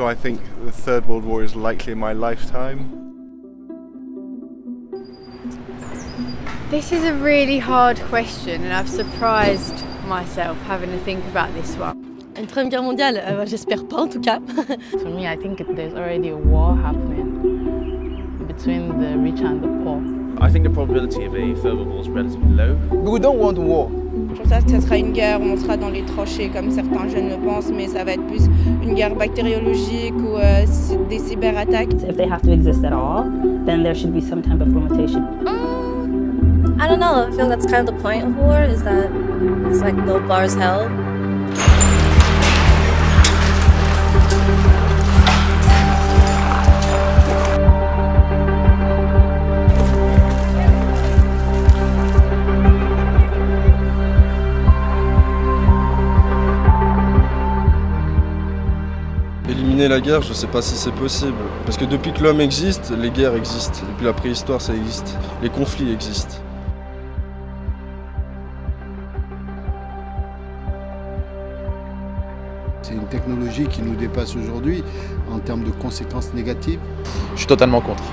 Do I think the Third World War is likely in my lifetime? This is a really hard question and I've surprised myself having to think about this one. Une troisième guerre mondiale, euh, j'espère pas en tout cas. For me, I think there's already a war happening between the rich and the poor. I think the probability of a further war is relatively low. But we don't want war. Je pense pas que ce sera une guerre où on sera dans les tranchées comme certains jeunes le pensent, mais ça va être plus une guerre bactériologique ou euh, des cyberattaques. If they have to exist at all, then there should be some type of limitation. I don't know. I feel that's kind of the point of war is that it's like no bars held. Éliminer la guerre, je ne sais pas si c'est possible. Parce que depuis que l'homme existe, les guerres existent. Depuis la préhistoire, ça existe. Les conflits existent. C'est une technologie qui nous dépasse aujourd'hui en termes de conséquences négatives. Je suis totalement contre.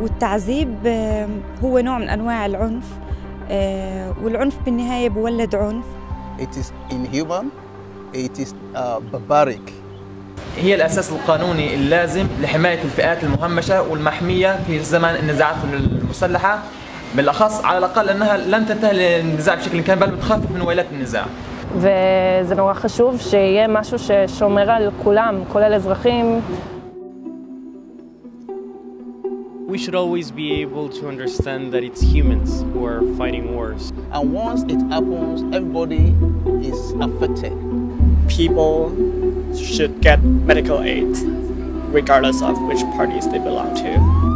والتعذيب هو نوع من أنواع العنف والعنف بالنهاية بولد عنف It is inhuman, it is uh, barbaric. هي الأساس القانوني اللازم لحماية الفئات المهمشة والمحمية في زمن النزاعات المسلحة بالأخص على الأقل أنها لن تنتهي النزاع بشكل كامل بل بتخفف من ويلات النزاع. וזה נורא חשוב שיהיה משהו ששומר על כולם, כולל אזרחים. We should always be able to understand that it's humans who are fighting wars. And once it happens, everybody is affected. People should get medical aid regardless of which parties they belong to.